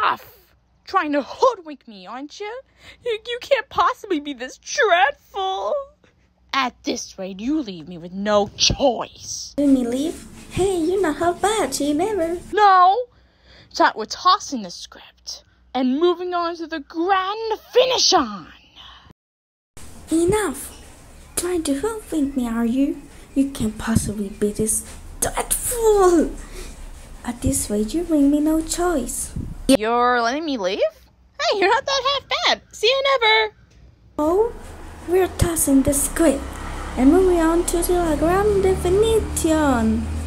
Enough! Trying to hoodwink me, aren't you? You, you can't possibly be this dreadful. At this rate, you leave me with no choice. Let me leave? Hey, you're not half bad, she never. No! So we're tossing the script and moving on to the grand finish on. Enough! Trying to hoodwink me, are you? You can't possibly be this dreadful! At this rate, you bring me no choice. You're letting me leave? Hey, you're not that half bad. See you never. Oh, we're tossing the squid and moving on to the grand definition.